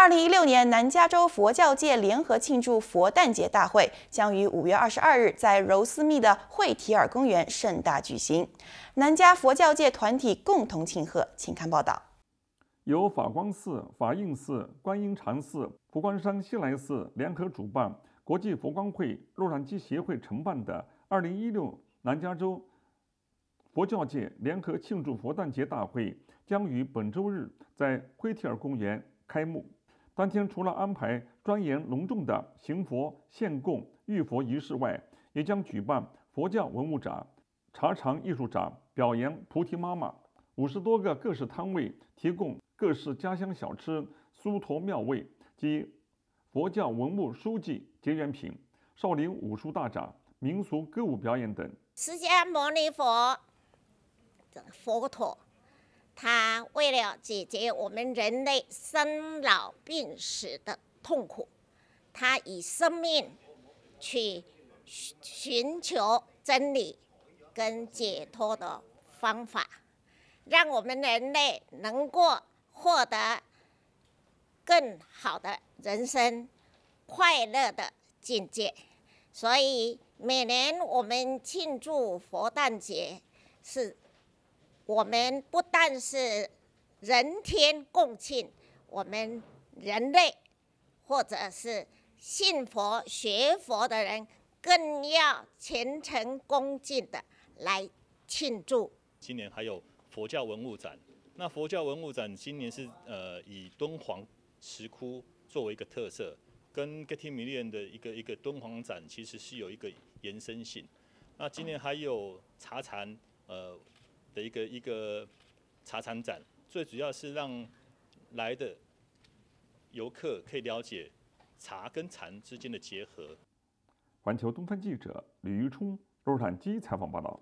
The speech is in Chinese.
二零一六年南加州佛教界联合庆祝佛诞节大会将于五月二十二日在柔斯密的惠提尔公园盛大举行，南加佛教界团体共同庆贺，请看报道。由法光寺、法印寺、观音禅寺、佛光山西来寺联合主办，国际佛光会洛杉矶协会承办的二零一六南加州佛教界联合庆祝佛诞节大会将于本周日在惠提尔公园开幕。当天除了安排庄严隆重的行佛献供浴佛仪式外，也将举办佛教文物展、茶禅艺术展、表演菩提妈妈五十多个各式摊位，提供各式家乡小吃、酥陀妙味及佛教文物书籍结缘品、少林武术大展、民俗歌舞表演等。释迦牟尼佛，佛陀。他为了解决我们人类生老病死的痛苦，他以生命去寻求真理跟解脱的方法，让我们人类能够获得更好的人生、快乐的境界。所以每年我们庆祝佛诞节是。我们不但是人天共庆，我们人类或者是信佛学佛的人，更要虔诚恭敬的来庆祝。今年还有佛教文物展，那佛教文物展今年是呃以敦煌石窟作为一个特色，跟 Getty Million 的一个一个敦煌展其实是有一个延伸性。那今年还有茶禅呃。一个一个茶禅展，最主要是让来的游客可以了解茶跟禅之间的结合。环球东方记者吕玉冲洛杉矶采访报道。